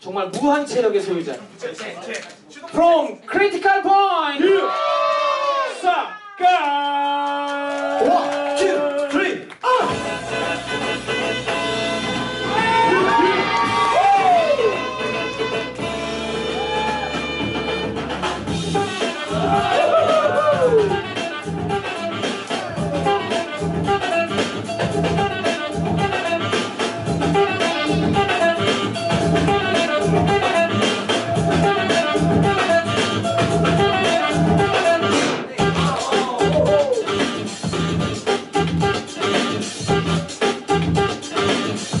정말 무한 체력의 소유자 From Critical Point 싹가 와! Oh!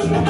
Christ.